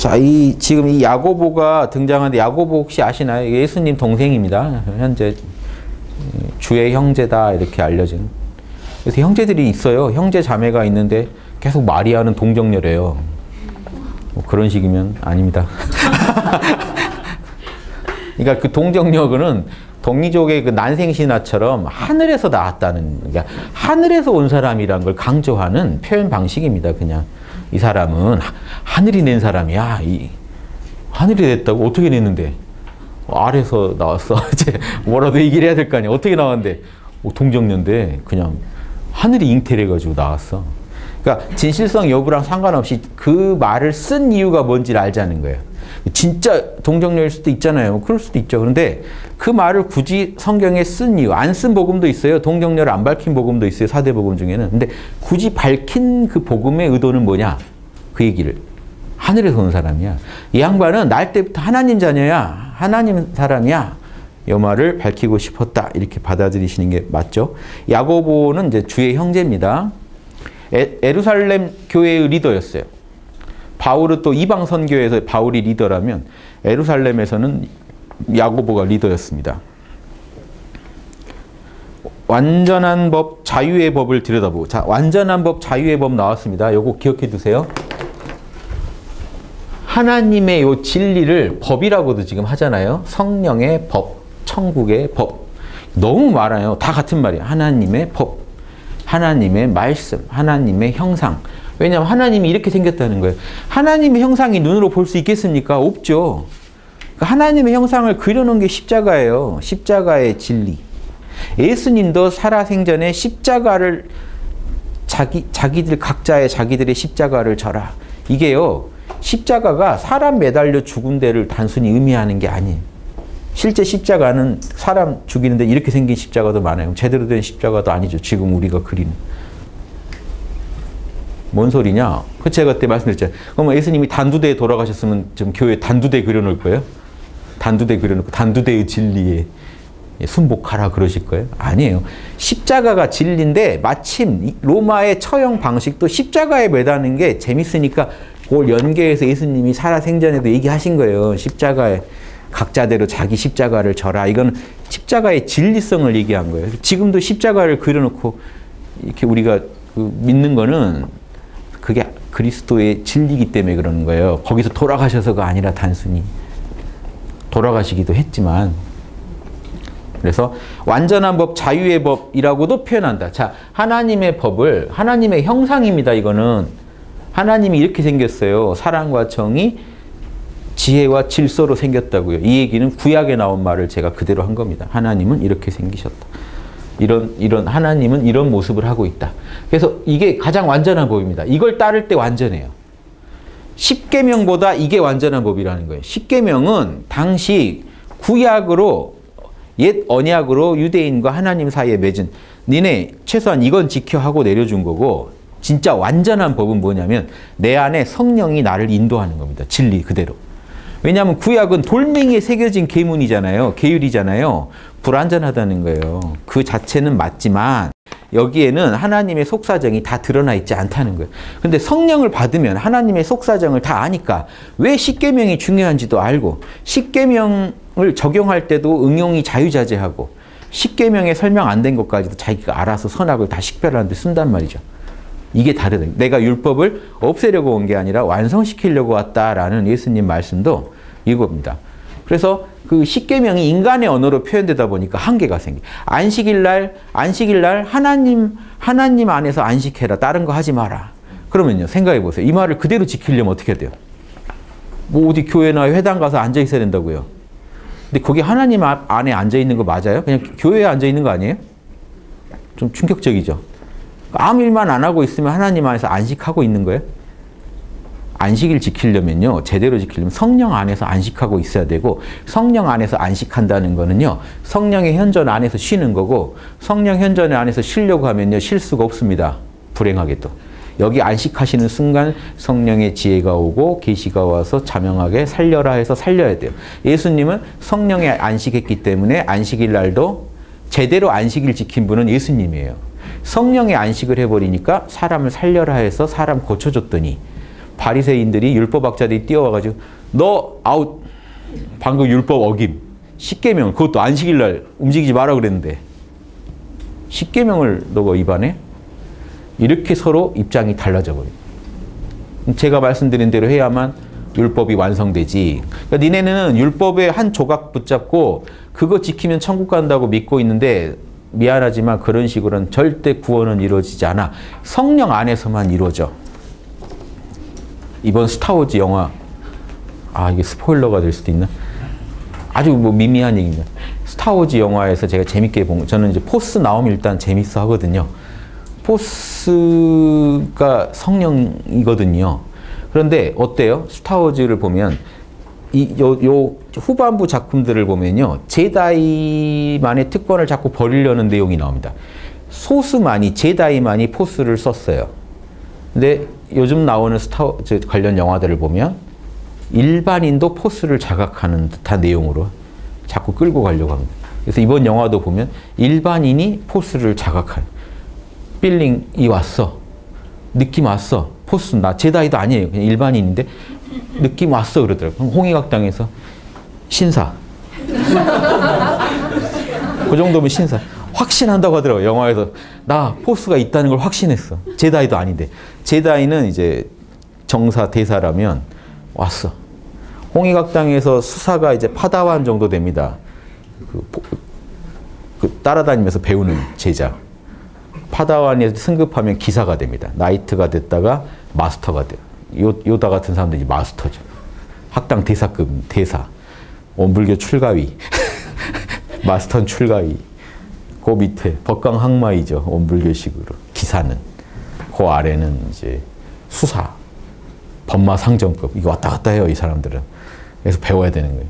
자, 이 지금 이 야고보가 등장하는데 야고보 혹시 아시나요? 예수님 동생입니다. 현재 주의 형제다 이렇게 알려진. 그래서 형제들이 있어요. 형제 자매가 있는데 계속 마리아는 동정녀래요. 뭐 그런 식이면 아닙니다. 그러니까 그 동정녀는 동리족의 그 난생 신화처럼 하늘에서 나왔다는 그러니까 하늘에서 온 사람이란 걸 강조하는 표현 방식입니다. 그냥 이 사람은 하, 늘이 낸 사람이야. 이 하늘이 냈다고 어떻게 냈는데 아래서 나왔어. 이제 뭐라도 얘기를 해야 될 거 아니야. 어떻게 나왔는데 뭐 동정녀인데 그냥 하늘이 잉태해가지고 나왔어. 그러니까 진실성 여부랑 상관없이 그 말을 쓴 이유가 뭔지를 알자는 거예요. 진짜 동정녀일 수도 있잖아요. 그럴 수도 있죠. 그런데 그 말을 굳이 성경에 쓴 이유, 안 쓴 복음도 있어요. 동정녀를 안 밝힌 복음도 있어요. 사대 복음 중에는. 근데 굳이 밝힌 그 복음의 의도는 뭐냐? 그 얘기를. 하늘에서 온 사람이야. 이 양반은 날 때부터 하나님 자녀야. 하나님 사람이야. 이 말을 밝히고 싶었다. 이렇게 받아들이시는 게 맞죠. 야고보는 이제 주의 형제입니다. 에, 에루살렘 교회의 리더였어요. 바울은 또 이방 선교에서 바울이 리더라면 에루살렘에서는 야고보가 리더였습니다. 완전한 법, 자유의 법을 들여다보고 자, 완전한 법, 자유의 법 나왔습니다. 요거 기억해 두세요. 하나님의 요 진리를 법이라고도 지금 하잖아요. 성령의 법, 천국의 법. 너무 많아요. 다 같은 말이에요. 하나님의 법, 하나님의 말씀, 하나님의 형상. 왜냐하면 하나님이 이렇게 생겼다는 거예요. 하나님의 형상이 눈으로 볼 수 있겠습니까? 없죠. 그러니까 하나님의 형상을 그려놓은 게 십자가예요. 십자가의 진리. 예수님도 살아생전에 십자가를 자기, 자기들 각자의 자기들의 십자가를 져라. 이게요. 십자가가 사람 매달려 죽은 데를 단순히 의미하는 게 아니에요. 실제 십자가는 사람 죽이는데 이렇게 생긴 십자가도 많아요. 제대로 된 십자가도 아니죠. 지금 우리가 그리는. 뭔 소리냐? 그 제가 그때 말씀드렸잖아요. 그럼 예수님이 단두대에 돌아가셨으면 지금 교회 단두대 그려놓을 거예요? 단두대 그려놓고 단두대의 진리에 순복하라 그러실 거예요? 아니에요. 십자가가 진리인데 마침 로마의 처형 방식도 십자가에 매다는 게 재밌으니까 그걸 연계해서 예수님이 살아생전에도 얘기하신 거예요. 십자가에 각자대로 자기 십자가를 져라. 이건 십자가의 진리성을 얘기한 거예요. 지금도 십자가를 그려놓고 이렇게 우리가 그 믿는 거는 그게 그리스도의 진리이기 때문에 그러는 거예요. 거기서 돌아가셔서가 아니라 단순히 돌아가시기도 했지만 그래서 완전한 법, 자유의 법이라고도 표현한다. 자, 하나님의 법을 하나님의 형상입니다. 이거는 하나님이 이렇게 생겼어요. 사랑과 정의, 지혜와 질서로 생겼다고요. 이 얘기는 구약에 나온 말을 제가 그대로 한 겁니다. 하나님은 이렇게 생기셨다. 이런 이런 하나님은 이런 모습을 하고 있다. 그래서 이게 가장 완전한 법입니다. 이걸 따를 때 완전해요. 십계명보다 이게 완전한 법이라는 거예요. 십계명은 당시 구약으로 옛 언약으로 유대인과 하나님 사이에 맺은 니네 최소한 이건 지켜 하고 내려준 거고 진짜 완전한 법은 뭐냐면 내 안에 성령이 나를 인도하는 겁니다. 진리 그대로. 왜냐하면 구약은 돌멩이에 새겨진 계문이잖아요. 계율이잖아요. 불완전하다는 거예요. 그 자체는 맞지만 여기에는 하나님의 속사정이 다 드러나 있지 않다는 거예요. 근데 성령을 받으면 하나님의 속사정을 다 아니까 왜 십계명이 중요한지도 알고 십계명을 적용할 때도 응용이 자유자재하고 십계명에 설명 안 된 것까지도 자기가 알아서 선악을 다 식별하는데 쓴단 말이죠. 이게 다르다. 내가 율법을 없애려고 온 게 아니라 완성시키려고 왔다라는 예수님 말씀도 이겁니다. 그래서 그 십계명이 인간의 언어로 표현되다 보니까 한계가 생겨. 안식일 날 안식일 날 하나님 하나님 안에서 안식해라. 다른 거 하지 마라. 그러면요. 생각해 보세요. 이 말을 그대로 지키려면 어떻게 돼요? 뭐 어디 교회나 회당 가서 앉아 있어야 된다고요. 근데 거기 하나님 안에 앉아 있는 거 맞아요? 그냥 교회에 앉아 있는 거 아니에요? 좀 충격적이죠. 아무 일만 안 하고 있으면 하나님 안에서 안식하고 있는 거예요? 안식일 지키려면요, 제대로 지키려면 성령 안에서 안식하고 있어야 되고, 성령 안에서 안식한다는 거는요, 성령의 현존 안에서 쉬는 거고, 성령 현존 안에서 쉬려고 하면요, 쉴 수가 없습니다. 불행하게도. 여기 안식하시는 순간 성령의 지혜가 오고 계시가 와서 자명하게 살려라 해서 살려야 돼요. 예수님은 성령에 안식했기 때문에 안식일 날도 제대로 안식일 지킨 분은 예수님이에요. 성령의 안식을 해버리니까 사람을 살려라 해서 사람 고쳐줬더니 바리새인들이 율법학자들이 뛰어와가지고 너 아웃 방금 율법 어김 십계명 그것도 안식일 날 움직이지 마라 그랬는데 십계명을 너가 위반해? 이렇게 서로 입장이 달라져 버려. 제가 말씀드린 대로 해야만 율법이 완성되지. 그러니까 니네는 율법의 한 조각 붙잡고 그거 지키면 천국 간다고 믿고 있는데 미안하지만 그런 식으로는 절대 구원은 이루어지지 않아. 성령 안에서만 이루어져. 이번 스타워즈 영화 아 이게 스포일러가 될 수도 있나? 아주 뭐 미미한 얘기입니다. 스타워즈 영화에서 제가 재밌게 본 저는 이제 포스 나오면 일단 재밌어 하거든요. 포스가 성령이거든요. 그런데 어때요? 스타워즈를 보면 이, 요, 요 후반부 작품들을 보면요. 제다이만의 특권을 자꾸 버리려는 내용이 나옵니다. 소수만이, 제다이만이 포스를 썼어요. 근데 요즘 나오는 스타 관련 영화들을 보면 일반인도 포스를 자각하는 듯한 내용으로 자꾸 끌고 가려고 합니다. 그래서 이번 영화도 보면 일반인이 포스를 자각한 feeling이 왔어. 느낌 왔어. 포스 나 제다이도 아니에요. 그냥 일반인인데 느낌 왔어 그러더라고요. 홍익학당에서 신사. 그 정도면 신사. 확신한다고 하더라고요. 영화에서 나 포스가 있다는 걸 확신했어. 제다이도 아닌데 제다이는 이제 정사 대사라면 왔어. 홍익학당에서 수사가 이제 파다완 정도 됩니다. 그, 그 따라다니면서 배우는 제자. 파다완에서 승급하면 기사가 됩니다. 나이트가 됐다가 마스터가 돼요. 요, 요다 같은 사람들이 마스터죠. 학당 대사급 대사. 원불교 출가위. 마스터는 출가위. 그 밑에 법강 항마이죠. 원불교식으로. 기사는. 그 아래는 이제 수사. 법마 상정급. 이거 왔다 갔다 해요. 이 사람들은. 그래서 배워야 되는 거예요.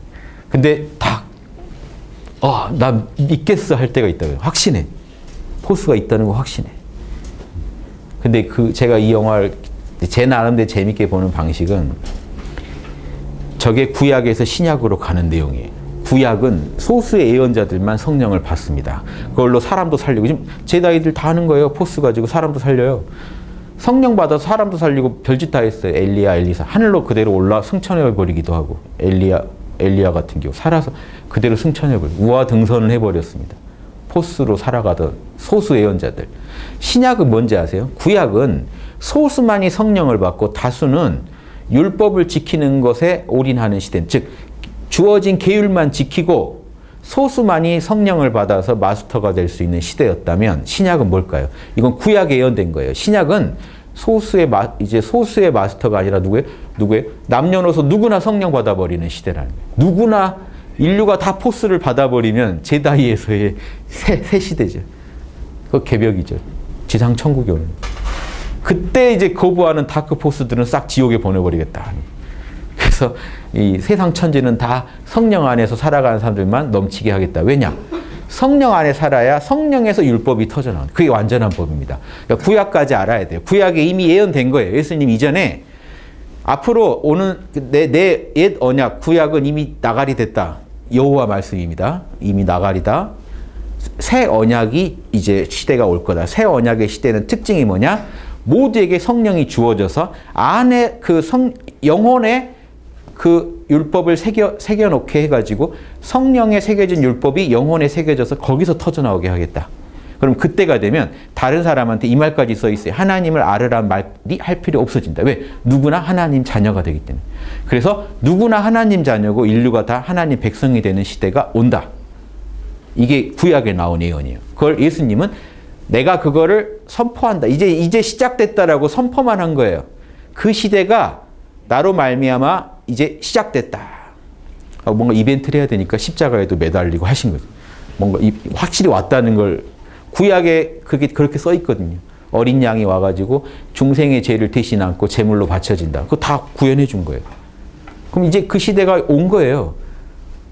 근데 다, 어, 나 믿겠어 할 때가 있다고요. 확신해. 포스가 있다는 거 확신해. 근데 그 제가 이 영화를 제 나름대로 재밌게 보는 방식은 저게 구약에서 신약으로 가는 내용이에요. 구약은 소수의 예언자들만 성령을 받습니다. 그걸로 사람도 살리고 지금 제다이들 다 하는 거예요. 포스 가지고 사람도 살려요. 성령 받아서 사람도 살리고 별짓 다 했어요. 엘리야, 엘리사. 하늘로 그대로 올라 승천해 버리기도 하고 엘리야, 엘리야 같은 경우 살아서 그대로 승천해 버리 우화 등선을 해 버렸습니다. 포스로 살아가던 소수 예언자들. 신약은 뭔지 아세요? 구약은 소수만이 성령을 받고 다수는 율법을 지키는 것에 올인하는 시대. 즉 주어진 계율만 지키고 소수만이 성령을 받아서 마스터가 될 수 있는 시대였다면 신약은 뭘까요? 이건 구약에 예언된 거예요. 신약은 소수의 마, 이제 소수의 마스터가 아니라 누구의 누구의 남녀노소 누구나 성령 받아버리는 시대라는 거예요. 누구나 인류가 다 포스를 받아버리면 제다이에서의 새, 새 시대죠. 그 개벽이죠. 지상 천국이 오는. 그때 이제 거부하는 다크 포스들은 싹 지옥에 보내버리겠다. 그래서 이 세상 천지는 다 성령 안에서 살아가는 사람들만 넘치게 하겠다. 왜냐? 성령 안에 살아야 성령에서 율법이 터져나오는 그게 완전한 법입니다. 그러니까 구약까지 알아야 돼요. 구약에 이미 예언된 거예요. 예수님 이전에 앞으로 오는 내옛 언약 구약은 이미 나가리 됐다. 여호와 말씀입니다. 이미 나가리다. 새 언약이 이제 시대가 올 거다. 새 언약의 시대는 특징이 뭐냐? 모두에게 성령이 주어져서 안에 그 성, 영혼에 그 율법을 새겨, 새겨놓게 해가지고 성령에 새겨진 율법이 영혼에 새겨져서 거기서 터져나오게 하겠다. 그럼 그때가 되면 다른 사람한테 이 말까지 써 있어요. 하나님을 알으란 말이 할 필요 없어진다. 왜? 누구나 하나님 자녀가 되기 때문에. 그래서 누구나 하나님 자녀고 인류가 다 하나님 백성이 되는 시대가 온다. 이게 구약에 나온 예언이에요. 그걸 예수님은 내가 그거를 선포한다. 이제 이제 시작됐다라고 선포만 한 거예요. 그 시대가 나로 말미암아 이제 시작됐다. 뭔가 이벤트를 해야 되니까 십자가에도 매달리고 하신 거죠. 뭔가 확실히 왔다는 걸 구약에 그게 그렇게 써 있거든요. 어린 양이 와가지고 중생의 죄를 대신 안고 제물로 바쳐진다. 그거 다 구현해 준 거예요. 그럼 이제 그 시대가 온 거예요.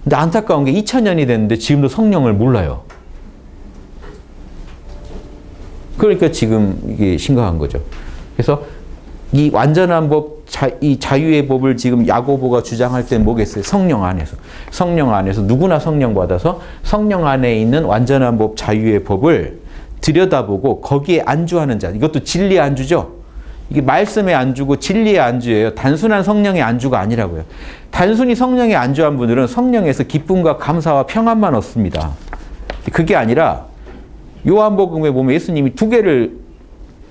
근데 안타까운 게 2000년이 됐는데 지금도 성령을 몰라요. 그러니까 지금 이게 심각한 거죠. 그래서 이 완전한 법, 자, 이 자유의 법을 지금 야고보가 주장할 때는 뭐겠어요? 성령 안에서. 성령 안에서 누구나 성령 받아서 성령 안에 있는 완전한 법, 자유의 법을 들여다보고 거기에 안주하는 자. 이것도 진리 안주죠. 이게 말씀에 안주고 진리의 안주예요. 단순한 성령의 안주가 아니라고요. 단순히 성령의 안주한 분들은 성령에서 기쁨과 감사와 평안만 얻습니다. 그게 아니라 요한복음에 보면 예수님이 두 개를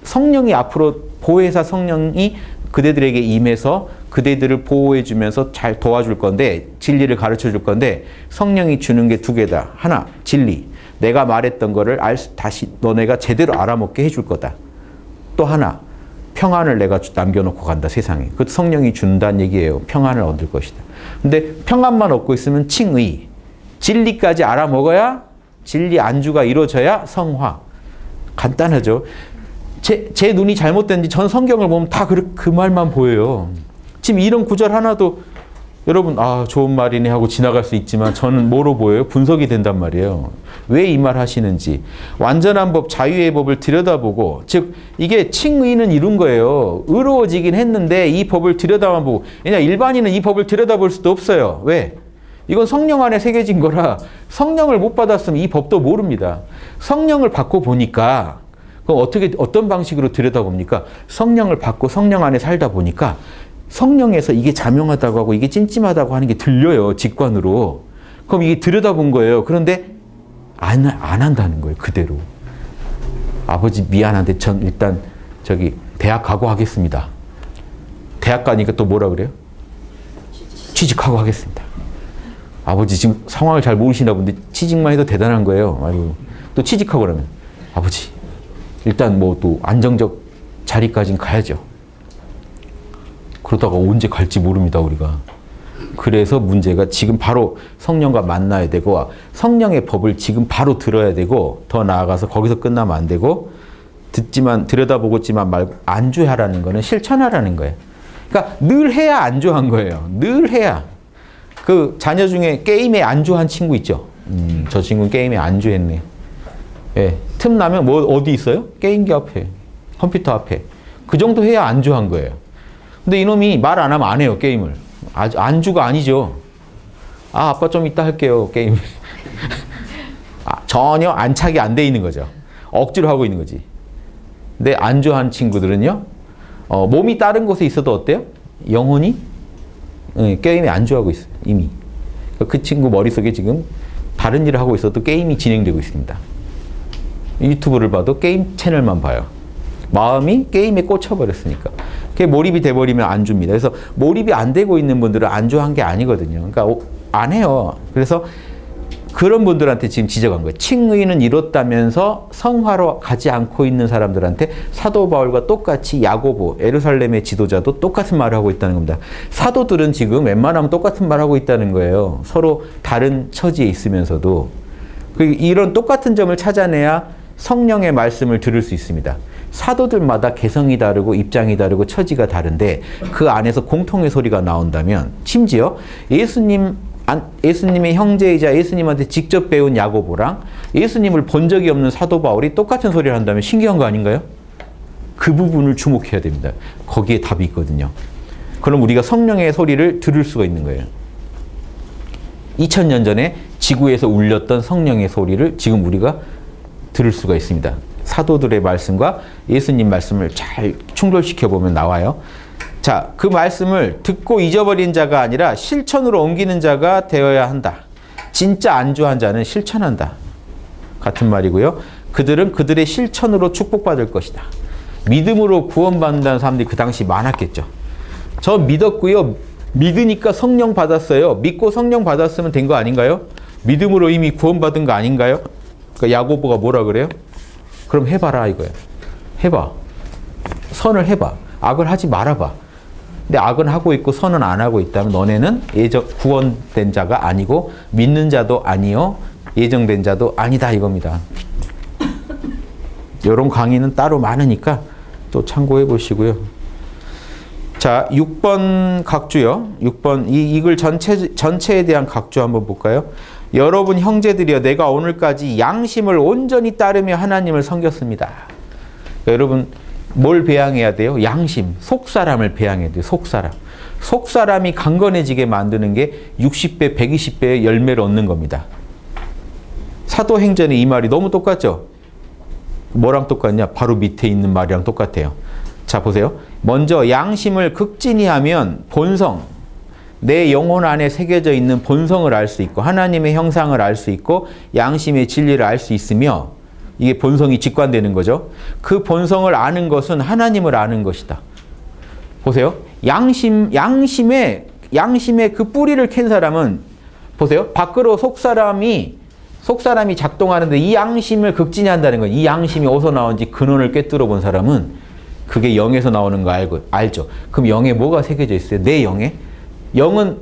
성령이 앞으로 보혜사 성령이 그대들에게 임해서 그대들을 보호해 주면서 잘 도와줄 건데 진리를 가르쳐 줄 건데 성령이 주는 게 두 개다. 하나 진리. 내가 말했던 거를 알 수, 다시 너네가 제대로 알아먹게 해줄 거다. 또 하나 평안을 내가 남겨놓고 간다 세상에. 그 성령이 준다는 얘기예요. 평안을 얻을 것이다. 근데 평안만 얻고 있으면 칭의. 진리까지 알아먹어야 진리 안주가 이루어져야 성화. 간단하죠. 제, 제 눈이 잘못된지 전 성경을 보면 다그그 말만 보여요. 지금 이런 구절 하나도 여러분 아 좋은 말이네 하고 지나갈 수 있지만 저는 뭐로 보여요? 분석이 된단 말이에요. 왜 이 말 하시는지 완전한 법 자유의 법을 들여다보고 즉 이게 칭의는 이룬 거예요. 의로워지긴 했는데 이 법을 들여다만 보고 왜냐 일반인은 이 법을 들여다볼 수도 없어요. 왜? 이건 성령 안에 새겨진 거라 성령을 못 받았으면 이 법도 모릅니다. 성령을 받고 보니까 그럼 어떻게 어떤 방식으로 들여다봅니까? 성령을 받고 성령 안에 살다 보니까 성령에서 이게 자명하다고 하고 이게 찜찜하다고 하는 게 들려요. 직관으로. 그럼 이게 들여다본 거예요. 그런데 안, 안 한다는 거예요. 그대로. 아버지 미안한데 전 일단 저기 대학 가고 하겠습니다. 대학 가니까 또 뭐라 그래요? 취직하고 하겠습니다. 아버지 지금 상황을 잘 모르시나 본데 취직만 해도 대단한 거예요. 아유, 또 취직하고 그러면 아버지 일단 뭐 또 안정적 자리까지는 가야죠. 그러다가 언제 갈지 모릅니다, 우리가. 그래서 문제가 지금 바로 성령과 만나야 되고 성령의 법을 지금 바로 들어야 되고 더 나아가서 거기서 끝나면 안 되고 듣지만 들여다보고지만 말고 안주하라는 거는 실천하라는 거예요. 그러니까 늘 해야 안주한 거예요. 늘 해야. 그 자녀 중에 게임에 안주한 친구 있죠. 음, 저 친구는 게임에 안주했네. 예, 틈 나면 뭐 어디 있어요? 게임기 앞에, 컴퓨터 앞에. 그 정도 해야 안주한 거예요. 근데 이놈이 말 안 하면 안 해요, 게임을. 아주 안주가 아니죠. 아, 아빠 좀 이따 할게요, 게임. 아, 전혀 안착이 안 돼 있는 거죠. 억지로 하고 있는 거지. 근데 안주한 친구들은요, 어, 몸이 다른 곳에 있어도 어때요? 영혼이 네, 게임에 안주하고 있어요, 이미. 그 친구 머릿속에 지금 다른 일을 하고 있어도 게임이 진행되고 있습니다. 유튜브를 봐도 게임 채널만 봐요. 마음이 게임에 꽂혀버렸으니까. 그게 몰입이 돼버리면 안 줍니다. 그래서 몰입이 안 되고 있는 분들은 안주한 게 아니거든요. 그러니까 안 해요. 그래서 그런 분들한테 지금 지적한 거예요. 칭의는 이뤘다면서 성화로 가지 않고 있는 사람들한테 사도 바울과 똑같이 야고보, 에루살렘의 지도자도 똑같은 말을 하고 있다는 겁니다. 사도들은 지금 웬만하면 똑같은 말을 하고 있다는 거예요. 서로 다른 처지에 있으면서도. 그 이런 똑같은 점을 찾아내야 성령의 말씀을 들을 수 있습니다. 사도들마다 개성이 다르고 입장이 다르고 처지가 다른데 그 안에서 공통의 소리가 나온다면 심지어 예수님 예수님의 형제이자 예수님한테 직접 배운 야고보랑 예수님을 본 적이 없는 사도 바울이 똑같은 소리를 한다면 신기한 거 아닌가요? 그 부분을 주목해야 됩니다. 거기에 답이 있거든요. 그럼 우리가 성령의 소리를 들을 수가 있는 거예요. 2000년 전에 지구에서 울렸던 성령의 소리를 지금 우리가 들을 수가 있습니다. 사도들의 말씀과 예수님 말씀을 잘 충돌시켜 보면 나와요. 자, 그 말씀을 듣고 잊어버린 자가 아니라 실천으로 옮기는 자가 되어야 한다. 진짜 안주한 자는 실천한다. 같은 말이고요. 그들은 그들의 실천으로 축복받을 것이다. 믿음으로 구원받는다는 사람들이 그 당시 많았겠죠. 저 믿었고요. 믿으니까 성령 받았어요. 믿고 성령 받았으면 된 거 아닌가요? 믿음으로 이미 구원받은 거 아닌가요? 그러니까 야고보가 뭐라 그래요? 그럼 해봐라 이거예요. 해봐. 선을 해봐. 악을 하지 말아봐. 근데 악은 하고 있고 선은 안 하고 있다면 너네는 예정 구원된 자가 아니고 믿는 자도 아니요 예정된 자도 아니다 이겁니다. 이런 강의는 따로 많으니까 또 참고해 보시고요. 자, 6번 각주요. 6번 이 이글 전체 전체에 대한 각주 한번 볼까요? 여러분 형제들이여 내가 오늘까지 양심을 온전히 따르며 하나님을 섬겼습니다. 여러분 뭘 배양해야 돼요? 양심, 속사람을 배양해야 돼요. 속사람. 속사람이 강건해지게 만드는 게 60배, 120배의 열매를 얻는 겁니다. 사도행전의 이 말이 너무 똑같죠? 뭐랑 똑같냐? 바로 밑에 있는 말이랑 똑같아요. 자 보세요. 먼저 양심을 극진히 하면 본성, 내 영혼 안에 새겨져 있는 본성을 알 수 있고 하나님의 형상을 알 수 있고 양심의 진리를 알 수 있으며 이게 본성이 직관되는 거죠. 그 본성을 아는 것은 하나님을 아는 것이다. 보세요. 양심 양심의 양심의 그 뿌리를 캔 사람은 보세요. 밖으로 속 사람이 속 사람이 작동하는데 이 양심을 극진히 한다는 거예요. 이 양심이 어디서 나온지 근원을 꿰뚫어 본 사람은 그게 영에서 나오는 거 알고 알죠. 그럼 영에 뭐가 새겨져 있어요? 내 영에 영은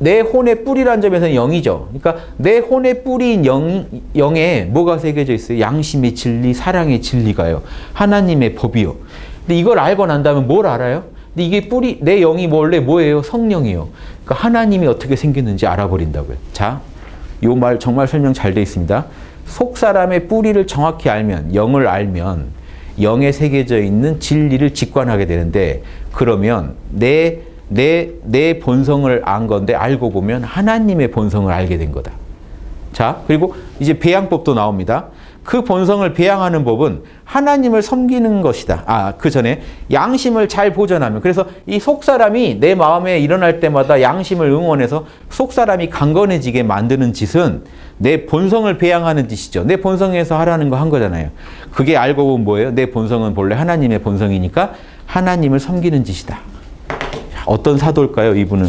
내 혼의 뿌리란 점에서는 영이죠. 그러니까 내 혼의 뿌리인 영, 영에 뭐가 새겨져 있어요? 양심의 진리, 사랑의 진리가요. 하나님의 법이요. 근데 이걸 알고 난다면 뭘 알아요? 근데 이게 뿌리, 내 영이 원래 뭐예요? 성령이요. 그러니까 하나님이 어떻게 생겼는지 알아버린다고요. 자, 요 말 정말 설명 잘 돼 있습니다. 속 사람의 뿌리를 정확히 알면, 영을 알면, 영에 새겨져 있는 진리를 직관하게 되는데, 그러면 내 내, 내 본성을 안 건데 알고 보면 하나님의 본성을 알게 된 거다. 자, 그리고 이제 배양법도 나옵니다. 그 본성을 배양하는 법은 하나님을 섬기는 것이다. 아, 그 전에 양심을 잘 보존하면. 그래서 이 속사람이 내 마음에 일어날 때마다 양심을 응원해서 속사람이 강건해지게 만드는 짓은 내 본성을 배양하는 짓이죠. 내 본성에서 하라는 거 한 거잖아요. 그게 알고 보면 뭐예요? 내 본성은 본래 하나님의 본성이니까 하나님을 섬기는 짓이다. 어떤 사도일까요, 이분은?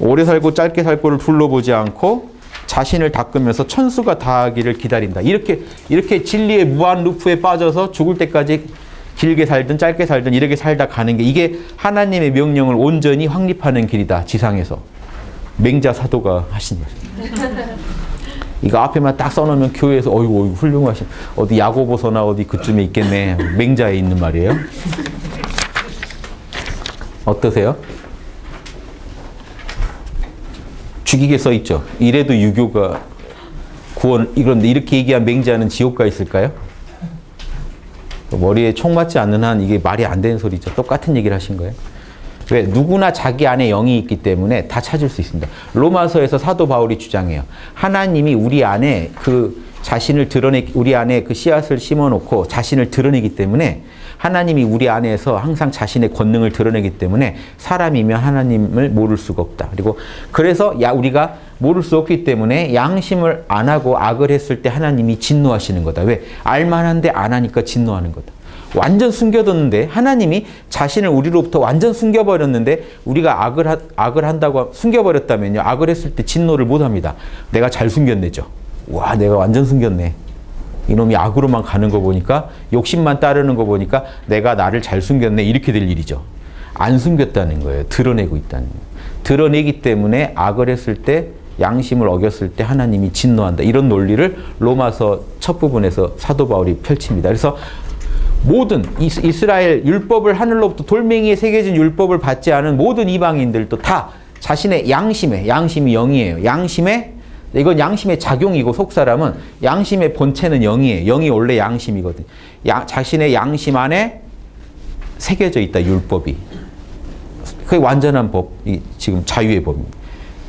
오래 살고 짧게 살고를 둘러보지 않고 자신을 닦으면서 천수가 다하기를 기다린다. 이렇게 이렇게 진리의 무한 루프에 빠져서 죽을 때까지 길게 살든 짧게 살든 이렇게 살다 가는 게 이게 하나님의 명령을 온전히 확립하는 길이다. 지상에서. 맹자 사도가 하신 거죠. 이거 앞에만 딱 써놓으면 교회에서 어이구, 어이구 훌륭하신 어디 야고보서나 어디 그쯤에 있겠네. 맹자에 있는 말이에요. 어떠세요? 죽이게 써 있죠. 이래도 유교가 구원 그런데 이렇게 얘기한 맹자는 지옥가 있을까요? 머리에 총 맞지 않는 한 이게 말이 안 되는 소리죠. 똑같은 얘기를 하신 거예요. 왜? 누구나 자기 안에 영이 있기 때문에 다 찾을 수 있습니다. 로마서에서 사도 바울이 주장해요. 하나님이 우리 안에 그 자신을 드러내 우리 안에 그 씨앗을 심어 놓고 자신을 드러내기 때문에 하나님이 우리 안에서 항상 자신의 권능을 드러내기 때문에 사람이면 하나님을 모를 수가 없다. 그리고 그래서 야 우리가 모를 수 없기 때문에 양심을 안 하고 악을 했을 때 하나님이 진노하시는 거다. 왜? 알만한데 안 하니까 진노하는 거다. 완전 숨겨뒀는데 하나님이 자신을 우리로부터 완전 숨겨버렸는데 우리가 악을 하, 악을 한다고 숨겨버렸다면요 악을 했을 때 진노를 못합니다. 내가 잘 숨겼네죠. 와 내가 완전 숨겼네. 이놈이 악으로만 가는 거 보니까 욕심만 따르는 거 보니까 내가 나를 잘 숨겼네 이렇게 될 일이죠. 안 숨겼다는 거예요. 드러내고 있다는 거예요. 드러내기 때문에 악을 했을 때 양심을 어겼을 때 하나님이 진노한다. 이런 논리를 로마서 첫 부분에서 사도 바울이 펼칩니다. 그래서 모든 이스라엘 율법을 하늘로부터 돌멩이에 새겨진 율법을 받지 않은 모든 이방인들도 다 자신의 양심에 양심이 영이에요. 양심에 이건 양심의 작용이고 속 사람은 양심의 본체는 영이에요. 영이 원래 양심이거든. 야, 자신의 양심 안에 새겨져 있다 율법이. 그게 완전한 법이 지금 자유의 법입니다.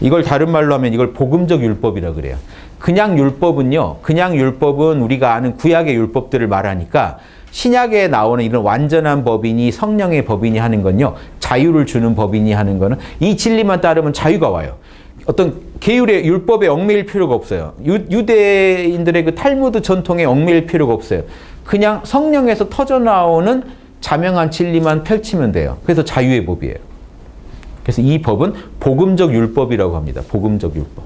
이걸 다른 말로 하면 이걸 복음적 율법이라 그래요. 그냥 율법은요. 그냥 율법은 우리가 아는 구약의 율법들을 말하니까 신약에 나오는 이런 완전한 법이니 성령의 법이니 하는 건요. 자유를 주는 법이니 하는 거는 이 진리만 따르면 자유가 와요. 어떤 계율의 율법에 얽매일 필요가 없어요. 유, 대인들의그 탈무드 전통에 얽매일 필요가 없어요. 그냥 성령에서 터져 나오는 자명한 진리만 펼치면 돼요. 그래서 자유의 법이에요. 그래서 이 법은 복음적 율법이라고 합니다. 복음적 율법.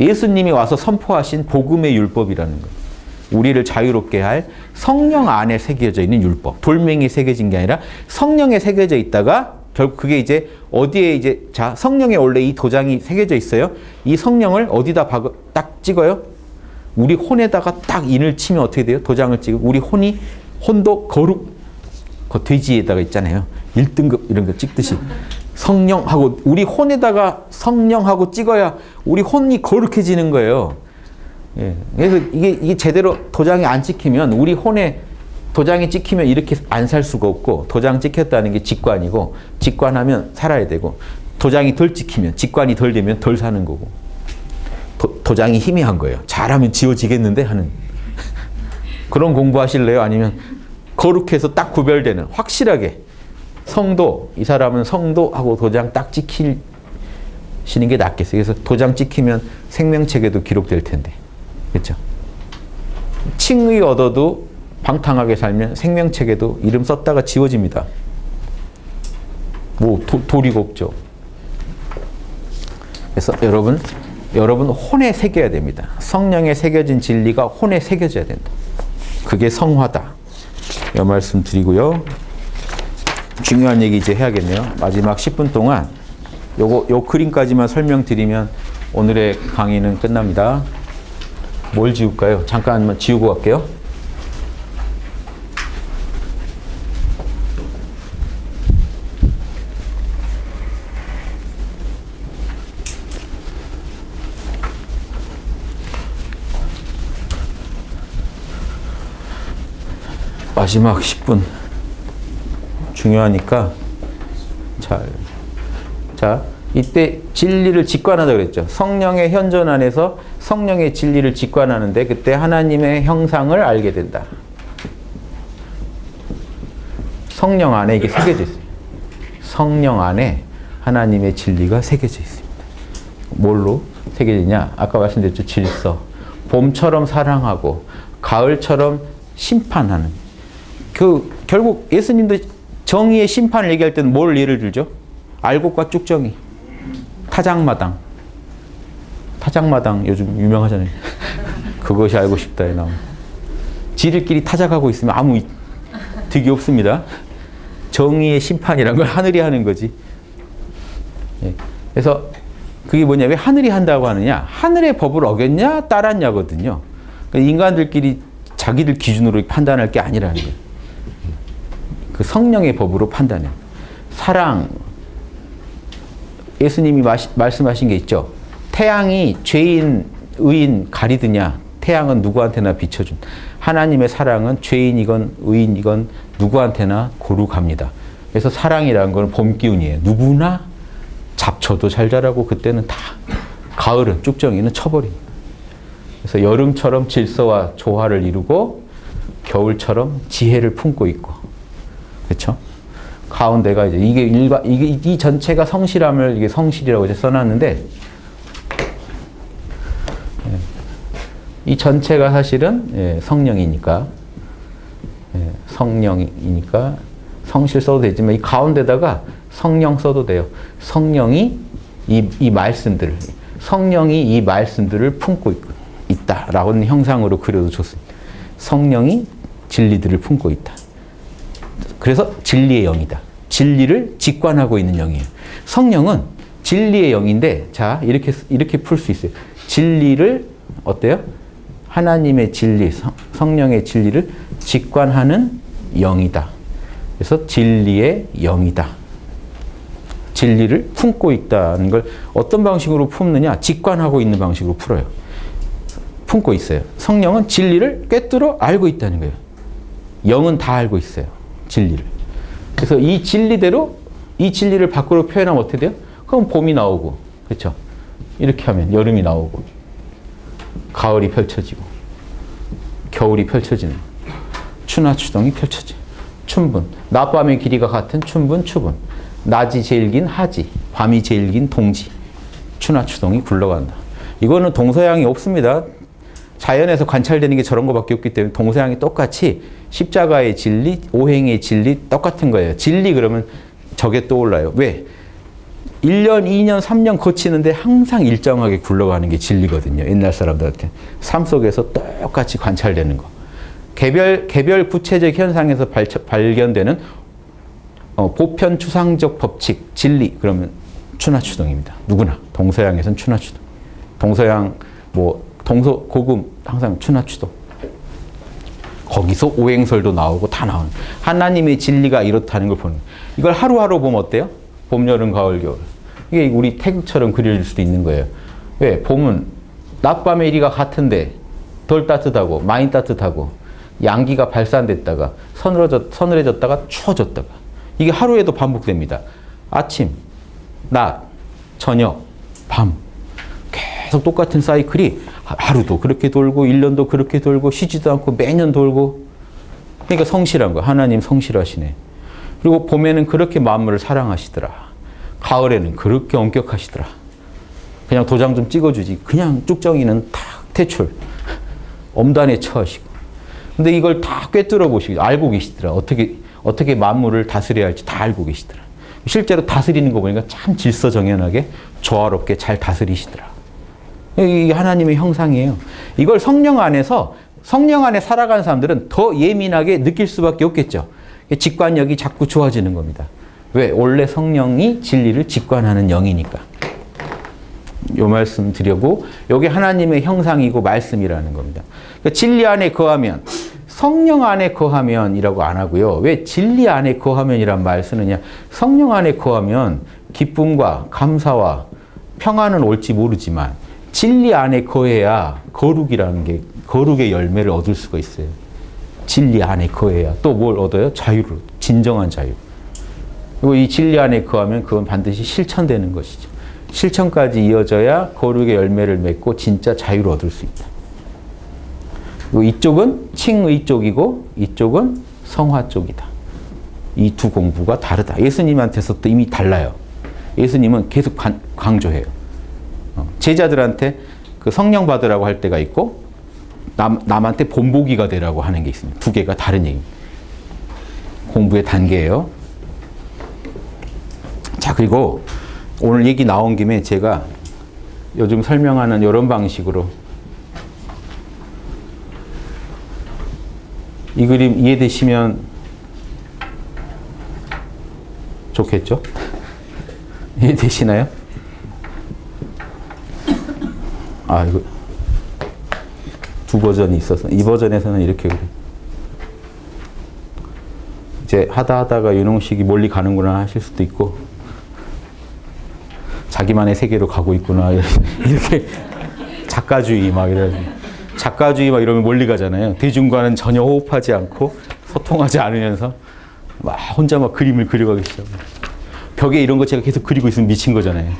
예수님이 와서 선포하신 복음의 율법이라는 거예요. 우리를 자유롭게 할 성령 안에 새겨져 있는 율법. 돌멩이 새겨진 게 아니라 성령에 새겨져 있다가 결국 그게 이제 어디에 이제 자 성령에 원래 이 도장이 새겨져 있어요. 이 성령을 어디다 박아, 딱 찍어요? 우리 혼에다가 딱 인을 치면 어떻게 돼요? 도장을 찍고 우리 혼이 혼도 거룩 그 돼지에다가 있잖아요. 1등급 이런 거 찍듯이 성령하고 우리 혼에다가 성령하고 찍어야 우리 혼이 거룩해지는 거예요. 예. 그래서 이게, 이게 제대로 도장이 안 찍히면 우리 혼에 도장이 찍히면 이렇게 안 살 수가 없고 도장 찍혔다는 게 직관이고 직관하면 살아야 되고 도장이 덜 찍히면 직관이 덜 되면 덜 사는 거고 도, 장이 희미한 거예요. 잘하면 지워지겠는데 하는 그런 공부하실래요? 아니면 거룩해서 딱 구별되는 확실하게 성도 이 사람은 성도하고 도장 딱 찍히시는 게 낫겠어요. 그래서 도장 찍히면 생명책에도 기록될 텐데 그렇죠? 칭의 얻어도 방탕하게 살면 생명책에도 이름 썼다가 지워집니다. 뭐 도, 도리가 없죠. 그래서 여러분 여러분 혼에 새겨야 됩니다. 성령에 새겨진 진리가 혼에 새겨져야 된다. 그게 성화다. 이 말씀 드리고요. 중요한 얘기 이제 해야겠네요. 마지막 10분 동안 요거 요 그림까지만 설명드리면 오늘의 강의는 끝납니다. 뭘 지울까요? 잠깐만 지우고 갈게요. 마지막 10분 중요하니까 잘. 자, 이때 진리를 직관하자 그랬죠. 성령의 현존 안에서 성령의 진리를 직관하는데 그때 하나님의 형상을 알게 된다. 성령 안에 이게 새겨져 있어요. 성령 안에 하나님의 진리가 새겨져 있습니다. 뭘로 새겨지냐? 아까 말씀드렸죠. 질서. 봄처럼 사랑하고 가을처럼 심판하는. 그 결국 예수님도 정의의 심판을 얘기할 때는 뭘 예를 들죠? 알곡과 쭉정이. 타작마당. 타작마당 요즘 유명하잖아요. 그것이 알고 싶다에 나온. 지들끼리 타작하고 있으면 아무 득이 없습니다. 정의의 심판이란 걸 하늘이 하는 거지. 예. 그래서 그게 뭐냐? 왜 하늘이 한다고 하느냐? 하늘의 법을 어겼냐? 따랐냐거든요. 그러니까 인간들끼리 자기들 기준으로 판단할 게 아니라는 거예요. 그 성령의 법으로 판단해. 사랑. 예수님이 마시, 말씀하신 게 있죠. 태양이 죄인, 의인 가리드냐? 태양은 누구한테나 비춰준. 하나님의 사랑은 죄인이건 의인이건 누구한테나 고루 갑니다. 그래서 사랑이라는 건 봄 기운이에요. 누구나 잡초도 잘 자라고 그때는 다 가을은 쭉정이는 쳐버립니다. 그래서 여름처럼 질서와 조화를 이루고 겨울처럼 지혜를 품고 있고 그렇죠? 가운데가 이제 이게 일과 이게 이 전체가 성실함을 이게 성실이라고 이제 써놨는데 예. 이 전체가 사실은 예, 성령이니까 예, 성령이니까 성실 써도 되지만 이 가운데다가 성령 써도 돼요. 성령이 이, 이 말씀들을 성령이 이 말씀들을 품고 있 다라는 형상으로 그려도 좋습니다. 성령이 진리들을 품고 있다. 그래서 진리의 영이다. 진리를 직관하고 있는 영이에요. 성령은 진리의 영인데, 자, 이렇게, 이렇게 풀 수 있어요. 진리를, 어때요? 하나님의 진리, 성령의 진리를 직관하는 영이다. 그래서 진리의 영이다. 진리를 품고 있다는 걸 어떤 방식으로 품느냐? 직관하고 있는 방식으로 풀어요. 품고 있어요. 성령은 진리를 꿰뚫어 알고 있다는 거예요. 영은 다 알고 있어요. 진리를. 그래서 이 진리대로 이 진리를 밖으로 표현하면 어떻게 돼요? 그럼 봄이 나오고, 그렇죠? 이렇게 하면 여름이 나오고, 가을이 펼쳐지고, 겨울이 펼쳐지는, 추나 추동이 펼쳐지. 춘분, 낮밤의 길이가 같은 춘분, 추분. 낮이 제일 긴 하지, 밤이 제일 긴 동지. 추나 추동이 굴러간다. 이거는 동서양이 없습니다. 자연에서 관찰되는 게 저런 거밖에 없기 때문에 동서양이 똑같이 십자가의 진리, 오행의 진리 똑같은 거예요. 진리 그러면 저게 떠올라요. 왜? 1년, 2년, 3년 거치는데 항상 일정하게 굴러가는 게 진리거든요. 옛날 사람들한테. 삶 속에서 똑같이 관찰되는 거. 개별, 개별 구체적 현상에서 발, 발견되는 어, 보편 추상적 법칙, 진리. 그러면 추나추동입니다. 누구나. 동서양에선 추나추동. 동서양, 뭐, 동서, 고금, 항상 추나추동. 거기서 오행설도 나오고 다 나오는 하나님의 진리가 이렇다는 걸 보는 이걸 하루하루 보면 어때요? 봄, 여름, 가을, 겨울. 이게 우리 태극처럼 그려질 수도 있는 거예요. 왜? 봄은 낮밤의 일이가 같은데 덜 따뜻하고 많이 따뜻하고 양기가 발산됐다가 서늘해졌, 서늘해졌다가 추워졌다가 이게 하루에도 반복됩니다. 아침, 낮, 저녁, 밤 계속 똑같은 사이클이 하루도 그렇게 돌고 1년도 그렇게 돌고 쉬지도 않고 매년 돌고 그러니까 성실한 거야. 하나님 성실하시네. 그리고 봄에는 그렇게 만물을 사랑하시더라. 가을에는 그렇게 엄격하시더라. 그냥 도장 좀 찍어주지. 그냥 쭉정이는 탁 퇴출. 엄단에 처하시고. 근데 이걸 다 꿰뚫어 보시고 알고 계시더라. 어떻게 어떻게 만물을 다스려야 할지 다 알고 계시더라. 실제로 다스리는 거 보니까 참 질서정연하게 조화롭게 잘 다스리시더라. 이게 하나님의 형상이에요. 이걸 성령 안에서 성령 안에 살아가는 사람들은 더 예민하게 느낄 수밖에 없겠죠. 직관력이 자꾸 좋아지는 겁니다. 왜? 원래 성령이 진리를 직관하는 영이니까. 요 말씀 드려고 요게 하나님의 형상이고 말씀이라는 겁니다. 그러니까 진리 안에 거하면 성령 안에 거하면이라고 안 하고요. 왜 진리 안에 거하면이란 말 쓰느냐? 성령 안에 거하면 기쁨과 감사와 평안은 올지 모르지만 진리 안에 거해야 거룩이라는 게 거룩의 열매를 얻을 수가 있어요. 진리 안에 거해야 또 뭘 얻어요? 자유를 진정한 자유. 그리고 이 진리 안에 거하면 그건 반드시 실천되는 것이죠. 실천까지 이어져야 거룩의 열매를 맺고 진짜 자유를 얻을 수 있다. 그리고 이쪽은 칭의 쪽이고 이쪽은 성화 쪽이다. 이 두 공부가 다르다. 예수님한테서 또 이미 달라요. 예수님은 계속 강조해요. 어, 제자들한테 그 성령 받으라고 할 때가 있고 남, 남한테 본보기가 되라고 하는 게 있습니다. 두 개가 다른 얘기입니다. 공부의 단계예요. 자 그리고 오늘 얘기 나온 김에 제가 요즘 설명하는 이런 방식으로 이 그림 이해되시면 좋겠죠? 이해되시나요? 아, 이거 두 버전이 있어서 이 버전에서는 이렇게 그래. 이제 하다 하다가 윤홍식이 멀리 가는구나 하실 수도 있고 자기만의 세계로 가고 있구나 이렇게 작가주의 막 이런 작가주의 막 이러면 멀리 가잖아요. 대중과는 전혀 호흡하지 않고 소통하지 않으면서 막 혼자 막 그림을 그려가기 시작합 벽에 이런 거 제가 계속 그리고 있으면 미친 거잖아요.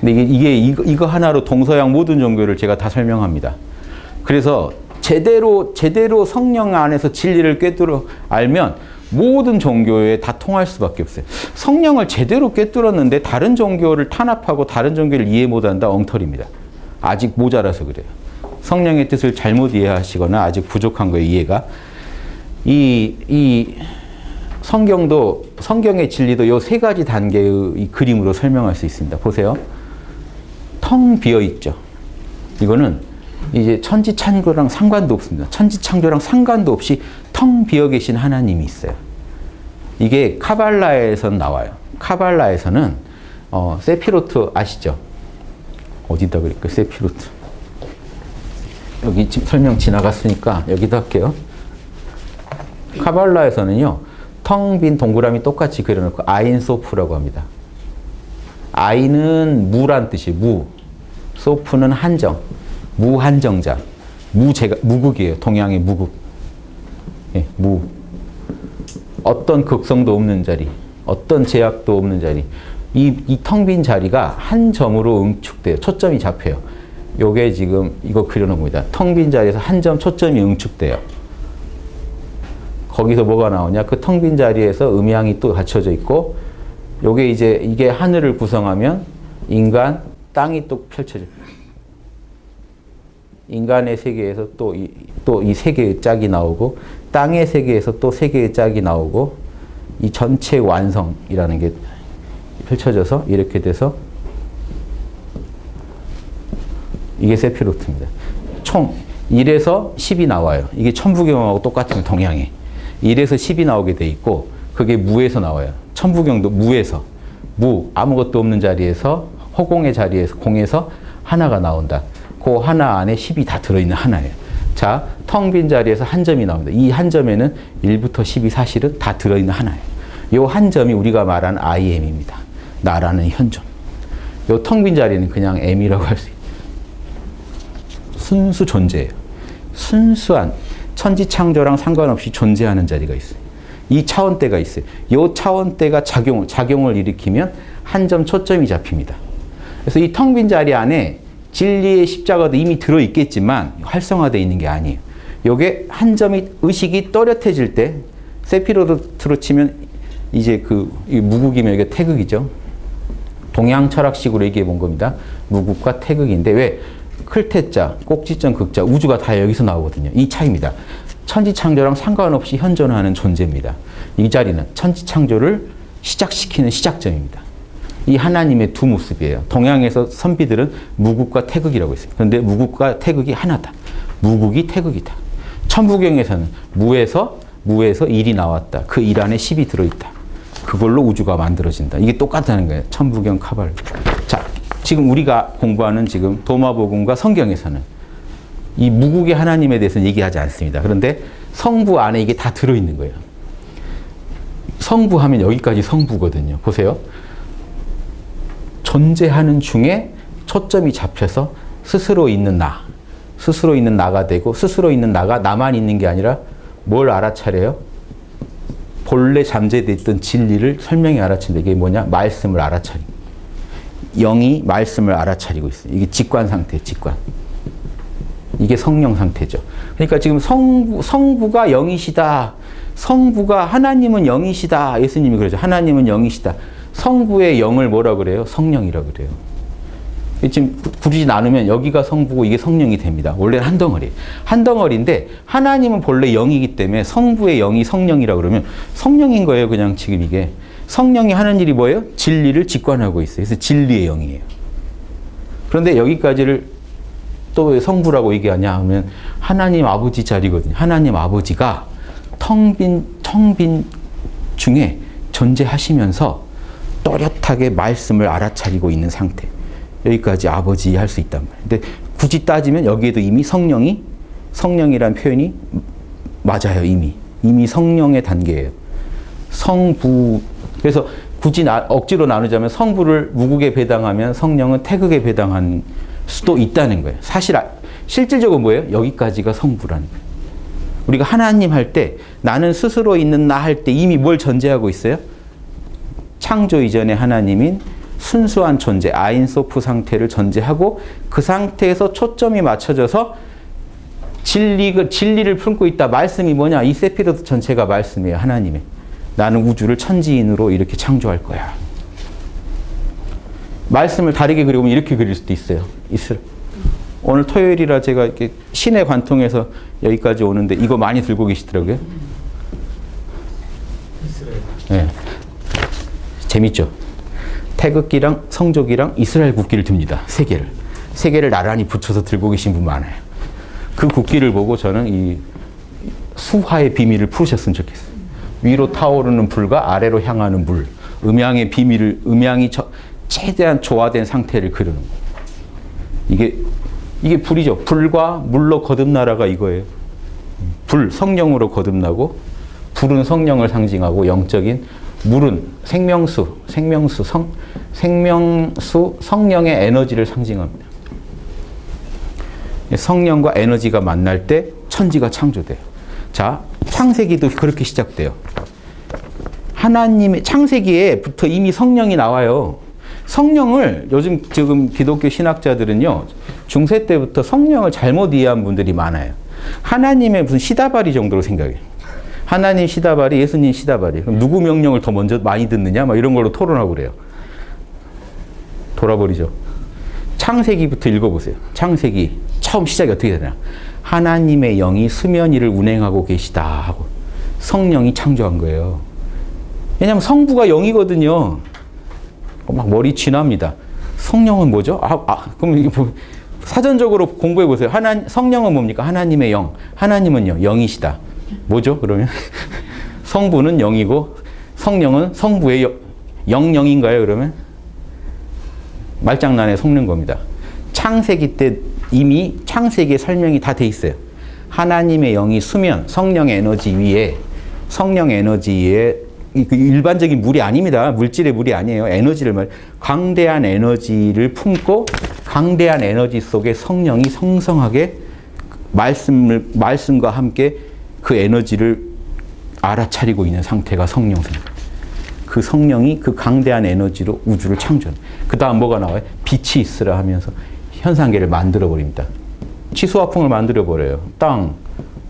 근데 이게, 이게 이거, 하나로 동서양 모든 종교를 제가 다 설명합니다. 그래서 제대로 제대로 성령 안에서 진리를 꿰뚫어 알면 모든 종교에 다 통할 수밖에 없어요. 성령을 제대로 꿰뚫었는데 다른 종교를 탄압하고 다른 종교를 이해 못한다 엉터리입니다. 아직 모자라서 그래요. 성령의 뜻을 잘못 이해하시거나 아직 부족한 거예요, 이해가. 이, 이 성경도, 성경의 진리도 이 세 가지 단계의 이 그림으로 설명할 수 있습니다. 보세요. 텅 비어 있죠. 이거는 이제 천지 창조랑 상관도 없습니다. 천지 창조랑 상관도 없이 텅 비어 계신 하나님이 있어요. 이게 카발라에선 나와요. 카발라에서는 어, 세피로트 아시죠? 어디다 그릴까요? 세피로트. 여기 설명 지나갔으니까 여기도 할게요. 카발라에서는요. 텅 빈 동그라미 똑같이 그려놓고 아인소프라고 합니다. 아인은 무란 뜻이 무. 소프는 한정. 무한정자. 무제가, 무극이에요. 동양의 무극. 예, 무. 어떤 극성도 없는 자리. 어떤 제약도 없는 자리. 이, 이 텅 빈 자리가 한 점으로 응축돼요. 초점이 잡혀요. 요게 지금 이거 그려놓은 겁니다. 텅 빈 자리에서 한 점 초점이 응축돼요. 거기서 뭐가 나오냐? 그 텅 빈 자리에서 음향이 또 갖춰져 있고 요게 이제 이게 하늘을 구성하면 인간, 땅이 또 펼쳐져요. 인간의 세계에서 또 이 또 이 세계의 짝이 나오고 땅의 세계에서 또 세계의 짝이 나오고 이 전체 완성이라는 게 펼쳐져서 이렇게 돼서 이게 세피로트입니다. 총 1에서 10이 나와요. 이게 천부경하고 똑같은 동양에 1에서 10이 나오게 돼 있고 그게 무에서 나와요. 천부경도 무에서 무 아무것도 없는 자리에서 허공의 자리에서 공에서 하나가 나온다. 그 하나 안에 10이 다 들어있는 하나예요. 자, 텅 빈 자리에서 한 점이 나옵니다. 이 한 점에는 1부터 10이 사실은 다 들어있는 하나예요. 이한 점이 우리가 말하는 IM입니다. 나라는 현존. 이텅빈 자리는 그냥 M이라고 할 수 있어요. 순수 존재예요. 순수한 천지창조랑 상관없이 존재하는 자리가 있어요. 이 차원대가 있어요. 이 차원대가 작용을, 작용을 일으키면 한 점 초점이 잡힙니다. 그래서 이 텅 빈 자리 안에 진리의 십자가도 이미 들어있겠지만 활성화되어 있는 게 아니에요. 요게 한 점이 의식이 또렷해질 때 세피로드로 치면 이제 그 무국이면 이게 태극이죠. 동양 철학식으로 얘기해 본 겁니다. 무국과 태극인데 왜 클태자, 꼭지점 극자, 우주가 다 여기서 나오거든요. 이 차이입니다. 천지창조랑 상관없이 현존하는 존재입니다. 이 자리는 천지창조를 시작시키는 시작점입니다. 이 하나님의 두 모습이에요. 동양에서 선비들은 무국과 태극이라고 했어요. 그런데 무국과 태극이 하나다. 무국이 태극이다. 천부경에서는 무에서 무에서 일이 나왔다. 그 일 안에 10이 들어있다. 그걸로 우주가 만들어진다. 이게 똑같다는 거예요. 천부경 카발. 자, 지금 우리가 공부하는 지금 도마복음과 성경에서는 이 무국의 하나님에 대해서는 얘기하지 않습니다. 그런데 성부 안에 이게 다 들어있는 거예요. 성부 하면 여기까지 성부거든요. 보세요. 존재하는 중에 초점이 잡혀서 스스로 있는 나, 스스로 있는 나가 되고 스스로 있는 나가 나만 있는 게 아니라 뭘 알아차려요? 본래 잠재되어 있던 진리를 설명해 알아차린다. 이게 뭐냐? 말씀을 알아차린. 영이 말씀을 알아차리고 있어요. 이게 직관 상태, 직관. 이게 성령 상태죠. 그러니까 지금 성부, 성부가 영이시다. 성부가 하나님은 영이시다. 예수님이 그러죠. 하나님은 영이시다. 성부의 영을 뭐라 그래요? 성령이라 그래요. 지금 부르지 나누면 여기가 성부고 이게 성령이 됩니다. 원래는 한 덩어리. 한 덩어리인데 하나님은 본래 영이기 때문에 성부의 영이 성령이라 그러면 성령인 거예요. 그냥 지금 이게. 성령이 하는 일이 뭐예요? 진리를 직관하고 있어요. 그래서 진리의 영이에요. 그런데 여기까지를 또 성부라고 얘기하냐 하면 하나님 아버지 자리거든요. 하나님 아버지가 텅빈 텅빈 중에 존재하시면서 또렷하게 말씀을 알아차리고 있는 상태. 여기까지 아버지 할 수 있단 말이에요. 근데 굳이 따지면 여기에도 이미 성령이 성령이란 표현이 맞아요. 이미 이미 성령의 단계예요. 성부 그래서 굳이 나, 억지로 나누자면 성부를 무국에 배당하면 성령은 태극에 배당한 수도 있다는 거예요. 사실 아, 실질적으로 뭐예요? 여기까지가 성부라는 거예요. 우리가 하나님 할 때 나는 스스로 있는 나 할 때 이미 뭘 전제하고 있어요? 창조 이전의 하나님인 순수한 존재, 아인소프 상태를 전제하고 그 상태에서 초점이 맞춰져서 진리, 진리를 품고 있다. 말씀이 뭐냐? 이 세피로드 전체가 말씀이에요. 하나님의. 나는 우주를 천지인으로 이렇게 창조할 거야. 말씀을 다르게 그리면 이렇게 그릴 수도 있어요. 있을. 오늘 토요일이라 제가 이렇게 시내 관통에서 여기까지 오는데 이거 많이 들고 계시더라고요. 네. 재밌죠? 태극기랑 성조기랑 이스라엘 국기를 듭니다. 세 개를. 세 개를 나란히 붙여서 들고 계신 분 많아요. 그 국기를 보고 저는 이 수화의 비밀을 풀으셨으면 좋겠어요. 위로 타오르는 불과 아래로 향하는 물. 음양의 비밀을, 음양이 저, 최대한 조화된 상태를 그리는 거 이게, 이게 불이죠. 불과 물로 거듭나라가 이거예요. 불, 성령으로 거듭나고, 불은 성령을 상징하고 영적인 물은 생명수, 생명수, 성, 생명수, 성령의 에너지를 상징합니다. 성령과 에너지가 만날 때 천지가 창조돼요. 자, 창세기도 그렇게 시작돼요. 하나님의 창세기에부터 이미 성령이 나와요. 성령을 요즘 지금 기독교 신학자들은요, 중세 때부터 성령을 잘못 이해한 분들이 많아요. 하나님의 무슨 시다바리 정도로 생각해요. 하나님 시다바리, 예수님 시다바리. 그럼 누구 명령을 더 먼저 많이 듣느냐? 막 이런 걸로 토론하고 그래요. 돌아버리죠. 창세기부터 읽어보세요. 창세기. 처음 시작이 어떻게 되나? 하나님의 영이 수면 위를 운행하고 계시다 하고 성령이 창조한 거예요. 왜냐하면 성부가 영이거든요. 막 머리 쥐납니다. 성령은 뭐죠? 아, 아 그럼 이게 뭐, 사전적으로 공부해 보세요. 하나 성령은 뭡니까? 하나님의 영. 하나님은요 영이시다. 뭐죠? 그러면 성부는 영이고 성령은 성부의 영영인가요? 그러면 말장난에 속는 겁니다. 창세기 때 이미 창세기의 설명이 다 돼 있어요. 하나님의 영이 수면, 성령의 에너지 위에 성령 에너지에 그 일반적인 물이 아닙니다. 물질의 물이 아니에요. 에너지를 말 강대한 에너지를 품고 강대한 에너지 속에 성령이 성성하게 말씀을 말씀과 함께 그 에너지를 알아차리고 있는 상태가 성령 그 성령이 그 강대한 에너지로 우주를 창조해. 그 다음 뭐가 나와요? 빛이 있으라 하면서 현상계를 만들어 버립니다. 치수화풍을 만들어 버려요. 땅,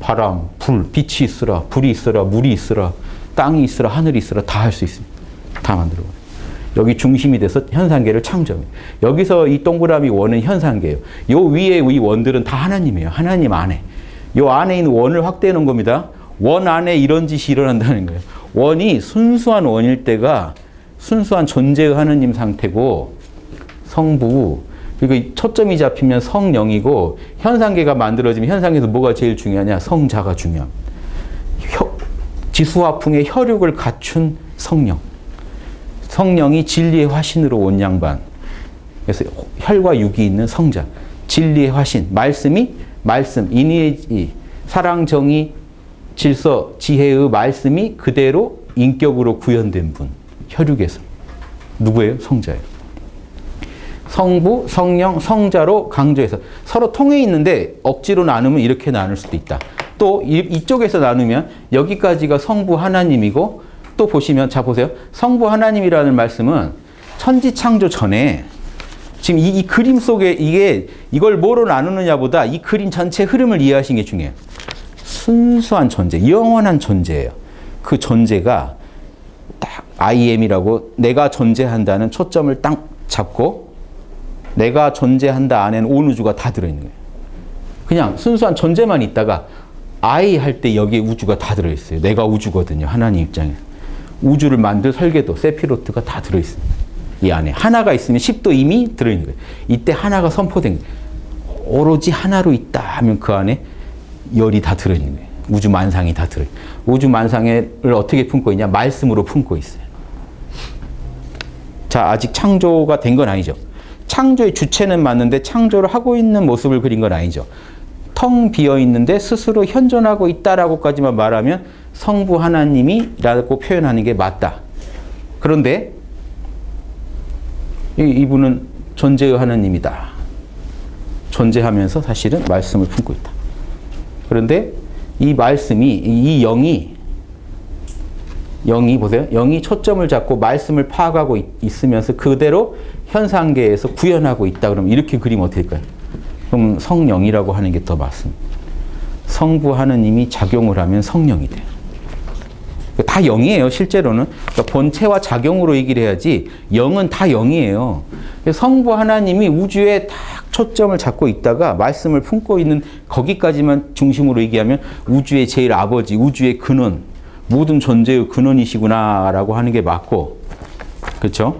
바람, 불, 빛이 있으라, 불이 있으라, 물이 있으라, 땅이 있으라, 하늘이 있으라 다 할 수 있습니다. 다 만들어. 여기 중심이 돼서 현상계를 창조해. 여기서 이 동그라미 원은 현상계예요. 요 위에 이 원들은 다 하나님이에요. 하나님 안에. 요 안에 있는 원을 확대해 놓은 겁니다. 원 안에 이런 짓이 일어난다는 거예요. 원이 순수한 원일 때가 순수한 존재의 하느님 상태고 성부 그리고 초점이 잡히면 성령이고 현상계가 만들어지면 현상에서 뭐가 제일 중요하냐? 성자가 중요. 지수화풍의 혈육을 갖춘 성령. 성령이 진리의 화신으로 온 양반. 그래서 혈과 육이 있는 성자. 진리의 화신. 말씀이 말씀. 인의 사랑 정의 질서 지혜의 말씀이 그대로 인격으로 구현된 분. 혈육에서. 누구예요? 성자예요. 성부, 성령, 성자로 강조해서 서로 통해 있는데 억지로 나누면 이렇게 나눌 수도 있다. 또 이 쪽에서 나누면 여기까지가 성부 하나님이고 또 보시면 자 보세요. 성부 하나님이라는 말씀은 천지 창조 전에 지금 이, 이, 그림 속에 이게 이걸 뭐로 나누느냐보다 이 그림 전체 흐름을 이해하시는 게 중요해요. 순수한 존재, 영원한 존재예요. 그 존재가 딱 I am이라고 내가 존재한다는 초점을 딱 잡고 내가 존재한다 안에는 온 우주가 다 들어있는 거예요. 그냥 순수한 존재만 있다가 I 할 때 여기에 우주가 다 들어있어요. 내가 우주거든요. 하나님 입장에. 우주를 만들 설계도, 세피로트가 다 들어있습니다. 이 안에. 하나가 있으면 10도 이미 들어있는 거예요. 이때 하나가 선포된 거예요. 오로지 하나로 있다 하면 그 안에 열이 다 들어있는 거예요. 우주 만상이 다 들어있어요. 우주 만상을 어떻게 품고 있냐? 말씀으로 품고 있어요. 자, 아직 창조가 된 건 아니죠. 창조의 주체는 맞는데 창조를 하고 있는 모습을 그린 건 아니죠. 텅 비어 있는데 스스로 현존하고 있다라고까지만 말하면 성부 하나님이라고 표현하는 게 맞다. 그런데 이분은 존재의 하나님이다. 존재하면서 사실은 말씀을 품고 있다. 그런데 이 말씀이 이 영이 영이 보세요. 영이 초점을 잡고 말씀을 파악하고 있, 으면서 그대로 현상계에서 구현하고 있다 그러면 이렇게 그리면 어떻게 될까요? 그럼 성령이라고 하는 게 더 맞습니다. 성부 하느님이 작용을 하면 성령이 돼요. 다 영이에요, 실제로는. 그러니까 본체와 작용으로 얘기를 해야지, 영은 다 영이에요. 성부 하나님이 우주에 딱 초점을 잡고 있다가 말씀을 품고 있는 거기까지만 중심으로 얘기하면 우주의 제일 아버지, 우주의 근원, 모든 존재의 근원이시구나라고 하는 게 맞고, 그렇죠?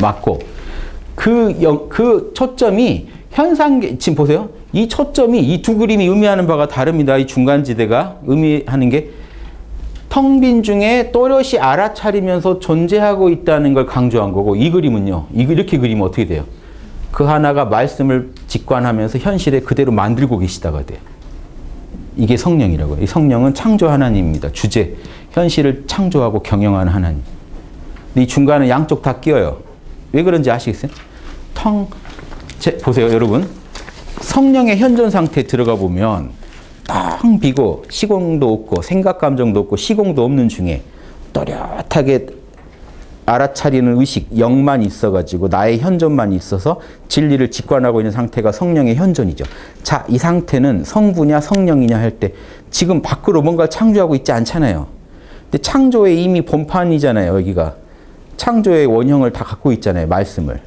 맞고, 그, 영, 그 초점이 현상계, 지금 보세요. 이 초점이 이 두 그림이 의미하는 바가 다릅니다. 이 중간지대가 의미하는 게 텅 빈 중에 또렷이 알아차리면서 존재하고 있다는 걸 강조한 거고 이 그림은요. 이렇게 그리면 어떻게 돼요? 그 하나가 말씀을 직관하면서 현실에 그대로 만들고 계시다가 돼요. 이게 성령이라고요. 이 성령은 창조 하나님입니다. 주제, 현실을 창조하고 경영하는 하나님. 이 중간에 양쪽 다 끼어요. 왜 그런지 아시겠어요? 텅, 제, 보세요, 여러분. 성령의 현존 상태에 들어가 보면 텅 비고 시공도 없고 생각 감정도 없고 시공도 없는 중에 또렷하게 알아차리는 의식, 영만 있어가지고 나의 현존만 있어서 진리를 직관하고 있는 상태가 성령의 현존이죠. 자, 이 상태는 성부냐 성령이냐 할 때 지금 밖으로 뭔가 창조하고 있지 않잖아요. 근데 창조의 이미 본판이잖아요, 여기가. 창조의 원형을 다 갖고 있잖아요, 말씀을.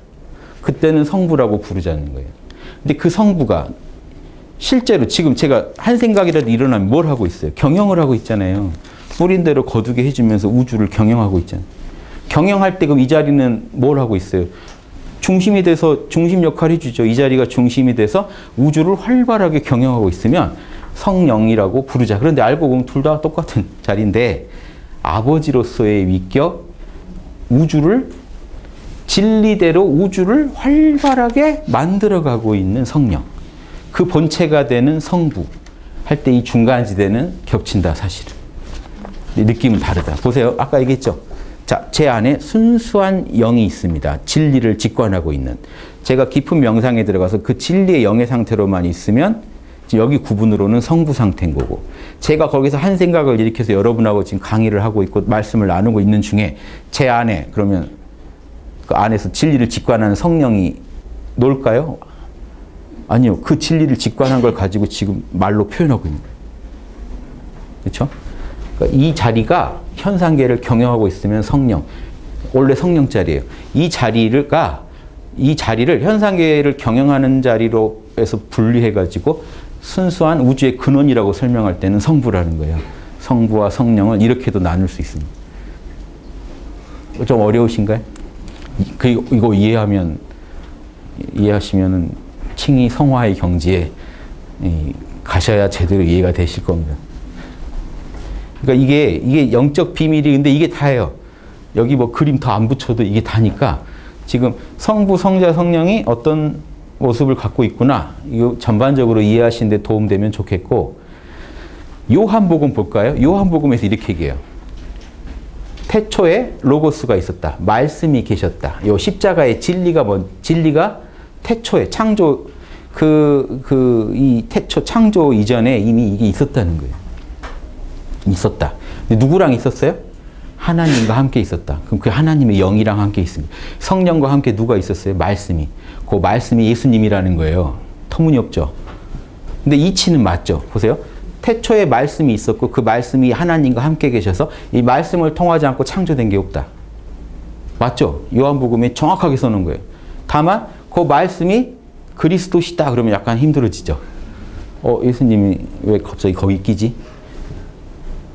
그때는 성부라고 부르자는 거예요. 근데 그 성부가 실제로 지금 제가 한 생각이라도 일어나면 뭘 하고 있어요? 경영을 하고 있잖아요. 뿌린 대로 거두게 해주면서 우주를 경영하고 있잖아요. 경영할 때 그럼 이 자리는 뭘 하고 있어요? 중심이 돼서 중심 역할을 해주죠. 이 자리가 중심이 돼서 우주를 활발하게 경영하고 있으면 성령이라고 부르자. 그런데 알고 보면 둘 다 똑같은 자리인데 아버지로서의 위격, 우주를 진리대로 우주를 활발하게 만들어가고 있는 성령. 그 본체가 되는 성부. 할 때 이 중간 지대는 겹친다, 사실은. 느낌은 다르다. 보세요. 아까 얘기했죠. 자, 제 안에 순수한 영이 있습니다. 진리를 직관하고 있는. 제가 깊은 명상에 들어가서 그 진리의 영의 상태로만 있으면 여기 구분으로는 성부 상태인 거고 제가 거기서 한 생각을 일으켜서 여러분하고 지금 강의를 하고 있고 말씀을 나누고 있는 중에 제 안에 그러면 그 안에서 진리를 직관하는 성령이 놀까요? 아니요. 그 진리를 직관한 걸 가지고 지금 말로 표현하고 있는 거예요. 그렇죠? 그러니까 이 자리가 현상계를 경영하고 있으면 성령. 원래 성령 자리예요. 이 자리가 이 자리를 현상계를 경영하는 자리로 해서 분리해 가지고 순수한 우주의 근원이라고 설명할 때는 성부라는 거예요. 성부와 성령을 이렇게도 나눌 수 있습니다. 좀 어려우신가요? 그 이거 이해하면 이해하시면은 칭의 성화의 경지에 가셔야 제대로 이해가 되실 겁니다. 그러니까 이게 이게 영적 비밀이 근데 이게 다예요. 여기 뭐 그림 더 안 붙여도 이게 다니까 지금 성부, 성자, 성령이 어떤 모습을 갖고 있구나. 이거 전반적으로 이해하시는 데 도움되면 좋겠고 요한복음 볼까요? 요한복음에서 이렇게 얘기해요. 태초에 로고스가 있었다. 말씀이 계셨다. 요 십자가의 진리가 뭔 진리가 태초에 창조 그 그 이 태초 창조 이전에 이미 이게 있었다는 거예요. 있었다. 누구랑 있었어요? 하나님과 함께 있었다. 그럼 그 하나님의 영이랑 함께 있습니다. 성령과 함께 누가 있었어요? 말씀이. 그 말씀이 예수님이라는 거예요. 터무니없죠. 근데 이치는 맞죠. 보세요. 태초에 말씀이 있었고 그 말씀이 하나님과 함께 계셔서 이 말씀을 통하지 않고 창조된 게 없다. 맞죠? 요한복음에 정확하게 써놓은 거예요. 다만 그 말씀이 그리스도시다 그러면 약간 힘들어지죠. 어, 예수님이 왜 갑자기 거기 끼지?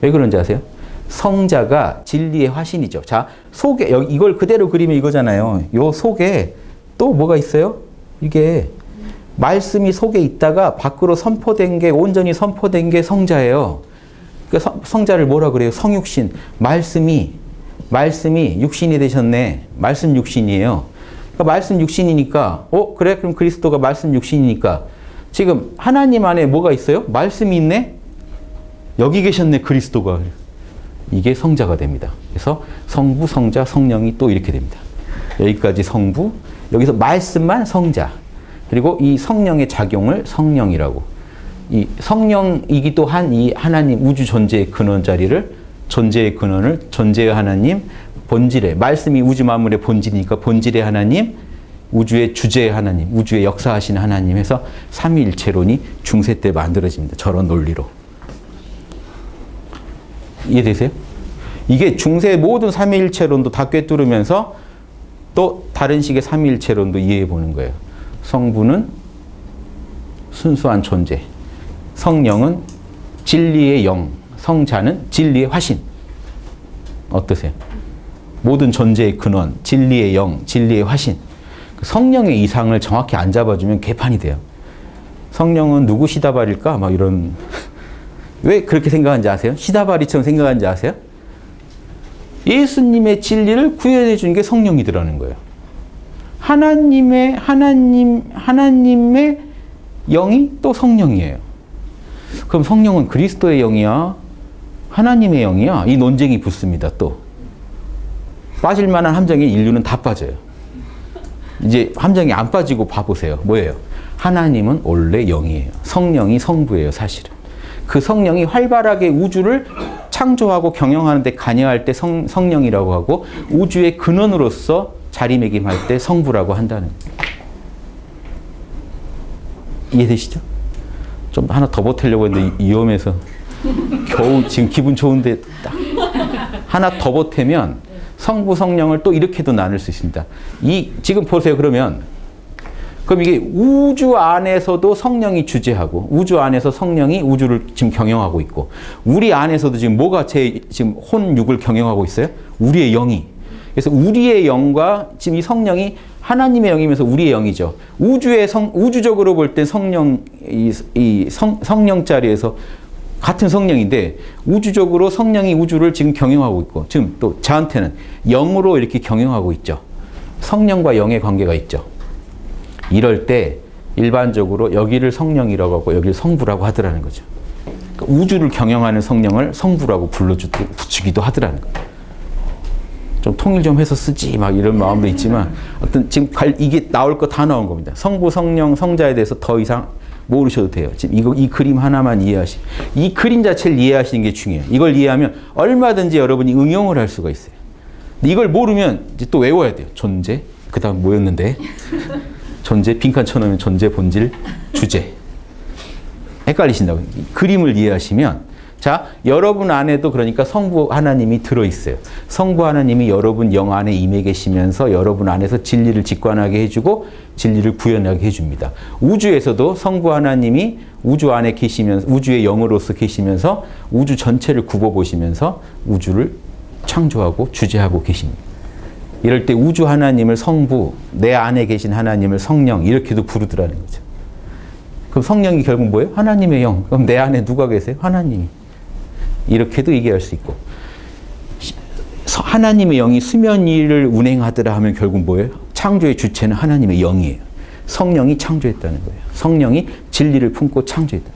왜 그런지 아세요? 성자가 진리의 화신이죠. 자, 속에 이걸 그대로 그리면 이거잖아요. 요 속에 또 뭐가 있어요? 이게 말씀이 속에 있다가 밖으로 선포된 게 온전히 선포된 게 성자예요. 그 성자를 뭐라 그래요? 성육신. 말씀이 말씀이 육신이 되셨네. 말씀 육신이에요. 그러니까 말씀 육신이니까 어 그래 그럼 그리스도가 말씀 육신이니까 지금 하나님 안에 뭐가 있어요? 말씀이 있네. 여기 계셨네 그리스도가. 이게 성자가 됩니다. 그래서 성부, 성자, 성령이 또 이렇게 됩니다. 여기까지 성부, 여기서 말씀만 성자, 그리고 이 성령의 작용을 성령이라고. 이 성령이기도 한 이 하나님 우주 존재의 근원 자리를 존재의 근원을 존재의 하나님, 본질의 말씀이 우주 만물의 본질이니까 본질의 하나님, 우주의 주제의 하나님, 우주의 역사하신 하나님 해서 삼위일체론이 중세 때 만들어집니다. 저런 논리로. 이해되세요? 이게 중세 모든 삼위일체론도 다 꿰뚫으면서 또 다른 식의 삼위일체론도 이해해 보는 거예요. 성부는 순수한 존재, 성령은 진리의 영, 성자는 진리의 화신. 어떠세요? 모든 존재의 근원, 진리의 영, 진리의 화신. 그 성령의 이상을 정확히 안 잡아주면 개판이 돼요. 성령은 누구 시다발일까? 막 이런 왜 그렇게 생각하는지 아세요? 시다바리처럼 생각하는지 아세요? 예수님의 진리를 구현해 준 게 성령이더라는 거예요. 하나님의 하나님 하나님의 영이 또 성령이에요. 그럼 성령은 그리스도의 영이야? 하나님의 영이야? 이 논쟁이 붙습니다. 또 빠질 만한 함정에 인류는 다 빠져요. 이제 함정이 안 빠지고 봐보세요. 뭐예요? 하나님은 원래 영이에요. 성령이 성부예요, 사실은. 그 성령이 활발하게 우주를 창조하고 경영하는 데 관여할 때 성, 성령이라고 하고 우주의 근원으로서 자리매김할 때 성부라고 한다는 이해되시죠? 좀 하나 더 보태려고 했는데 위험해서 겨우 지금 기분 좋은데 딱 하나 더 보태면 성부 성령을 또 이렇게도 나눌 수 있습니다. 이 지금 보세요. 그러면 그럼 이게 우주 안에서도 성령이 주재하고 우주 안에서 성령이 우주를 지금 경영하고 있고 우리 안에서도 지금 뭐가 제 지금 혼육을 경영하고 있어요? 우리의 영이. 그래서 우리의 영과 지금 이 성령이 하나님의 영이면서 우리의 영이죠. 우주의 성 우주적으로 볼 때 성령 이, 이 성, 성령 자리에서 같은 성령인데 우주적으로 성령이 우주를 지금 경영하고 있고 지금 또 저한테는 영으로 이렇게 경영하고 있죠. 성령과 영의 관계가 있죠. 이럴 때 일반적으로 여기를 성령이라고 하고 여기를 성부라고 하더라는 거죠. 그러니까 우주를 경영하는 성령을 성부라고 불러주기도 하더라는 거예요. 좀 통일 좀 해서 쓰지 막 이런 마음도 있지만 어떤 지금 이게 나올 거 다 나온 겁니다. 성부, 성령, 성자에 대해서 더 이상 모르셔도 돼요. 지금 이거 이 그림 하나만 이해하시. 이 그림 자체를 이해하시는 게 중요해요. 이걸 이해하면 얼마든지 여러분이 응용을 할 수가 있어요. 이걸 모르면 이제 또 외워야 돼요. 존재. 그 다음 뭐였는데? 존재, 빈칸 쳐놓으면 존재, 본질, 주제. 헷갈리신다고. 그림을 이해하시면 자, 여러분 안에도 그러니까 성부 하나님이 들어있어요. 성부 하나님이 여러분 영 안에 임해 계시면서 여러분 안에서 진리를 직관하게 해주고 진리를 구현하게 해줍니다. 우주에서도 성부 하나님이 우주 안에 계시면서 우주의 영으로서 계시면서 우주 전체를 굽어보시면서 우주를 창조하고 주재하고 계십니다. 이럴 때 우주 하나님을 성부, 내 안에 계신 하나님을 성령 이렇게도 부르더라는 거죠. 그럼 성령이 결국 뭐예요? 하나님의 영. 그럼 내 안에 누가 계세요? 하나님이. 이렇게도 얘기할 수 있고 하나님의 영이 수면 위를 운행하더라 하면 결국 뭐예요? 창조의 주체는 하나님의 영이에요. 성령이 창조했다는 거예요. 성령이 진리를 품고 창조했다.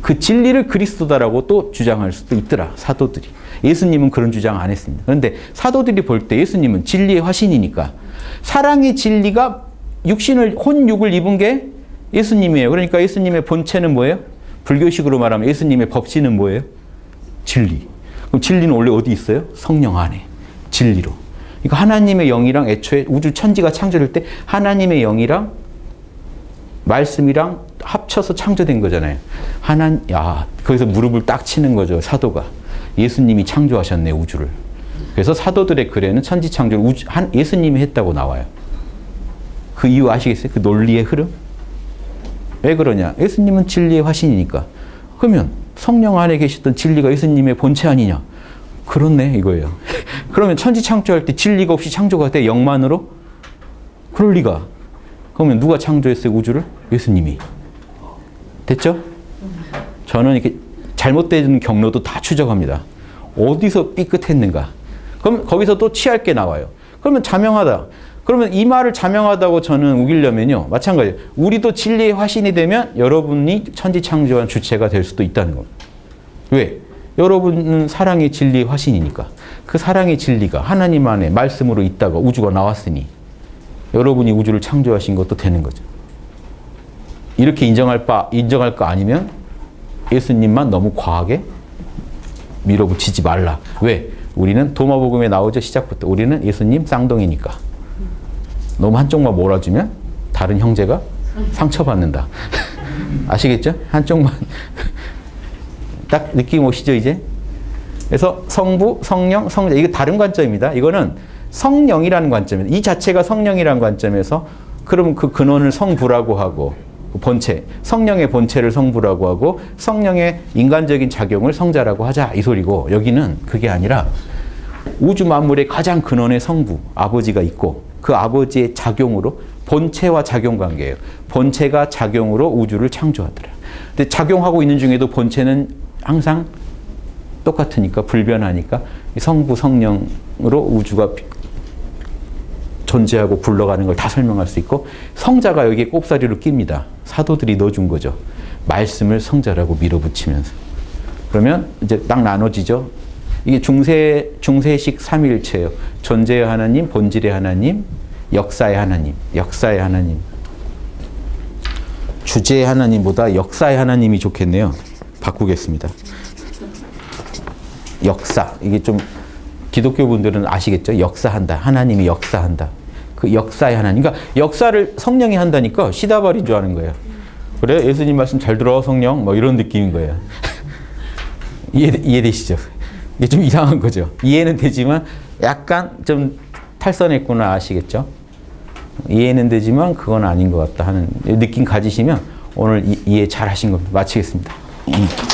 그 진리를 그리스도다라고 또 주장할 수도 있더라. 사도들이. 예수님은 그런 주장 안 했습니다. 그런데 사도들이 볼 때 예수님은 진리의 화신이니까 사랑의 진리가 육신을 혼육을 입은 게 예수님이에요. 그러니까 예수님의 본체는 뭐예요? 불교식으로 말하면 예수님의 법신은 뭐예요? 진리. 그럼 진리는 원래 어디 있어요? 성령 안에. 진리로. 그러니까 하나님의 영이랑 애초에 우주 천지가 창조될 때 하나님의 영이랑 말씀이랑 합쳐서 창조된 거잖아요. 하나, 야, 거기서 무릎을 딱 치는 거죠. 사도가. 예수님이 창조하셨네, 우주를. 그래서 사도들의 글에는 천지 창조를 우주, 한, 예수님이 했다고 나와요. 그 이유 아시겠어요? 그 논리의 흐름? 왜 그러냐? 예수님은 진리의 화신이니까. 그러면 성령 안에 계셨던 진리가 예수님의 본체 아니냐? 그렇네, 이거예요. 그러면 천지 창조할 때 진리가 없이 창조가 돼, 영만으로? 그럴 리가. 그러면 누가 창조했어요, 우주를? 예수님이. 됐죠? 저는 이렇게 잘못된 경로도 다 추적합니다. 어디서 삐끗했는가? 그럼 거기서 또 취할 게 나와요. 그러면 자명하다. 그러면 이 말을 자명하다고 저는 우기려면요. 마찬가지예요. 우리도 진리의 화신이 되면 여러분이 천지창조한 주체가 될 수도 있다는 겁니다. 왜? 여러분은 사랑의 진리의 화신이니까. 그 사랑의 진리가 하나님 안에 말씀으로 있다가 우주가 나왔으니 여러분이 우주를 창조하신 것도 되는 거죠. 이렇게 인정할 바, 인정할 거 아니면 예수님만 너무 과하게 밀어붙이지 말라. 왜? 우리는 도마복음에 나오죠. 시작부터. 우리는 예수님 쌍둥이니까. 너무 한쪽만 몰아주면 다른 형제가 상처받는다. 아시겠죠? 한쪽만. 딱 느낌 오시죠, 이제? 그래서 성부, 성령, 성자. 이거 다른 관점입니다. 이거는 성령이라는 관점입니다. 이 자체가 성령이라는 관점에서 그럼 그 근원을 성부라고 하고 그 본체, 성령의 본체를 성부라고 하고 성령의 인간적인 작용을 성자라고 하자 이 소리고 여기는 그게 아니라 우주 만물의 가장 근원의 성부, 아버지가 있고 그 아버지의 작용으로 본체와 작용 관계예요. 본체가 작용으로 우주를 창조하더라. 근데 작용하고 있는 중에도 본체는 항상 똑같으니까 불변하니까 성부 성령으로 우주가 존재하고 굴러가는 걸 다 설명할 수 있고 성자가 여기에 꼽사리로 낍니다. 사도들이 넣어준 거죠. 말씀을 성자라고 밀어붙이면서. 그러면 이제 딱 나눠지죠. 이게 중세, 중세식 삼일체예요. 존재의 하나님, 본질의 하나님, 역사의 하나님, 역사의 하나님. 주제의 하나님보다 역사의 하나님이 좋겠네요. 바꾸겠습니다. 역사. 이게 좀 기독교 분들은 아시겠죠? 역사한다. 하나님이 역사한다. 그 역사의 하나님. 그러니까 역사를 성령이 한다니까 시다발인 줄 아는 거예요. 그래? 예수님 말씀 잘 들어, 성령? 뭐 이런 느낌인 거예요. 이해, 이해되시죠? 이게 좀 이상한 거죠. 이해는 되지만 약간 좀 탈선했구나 아시겠죠? 이해는 되지만 그건 아닌 것 같다 하는 느낌 가지시면 오늘 이, 해잘 하신 겁니다. 마치겠습니다. 음.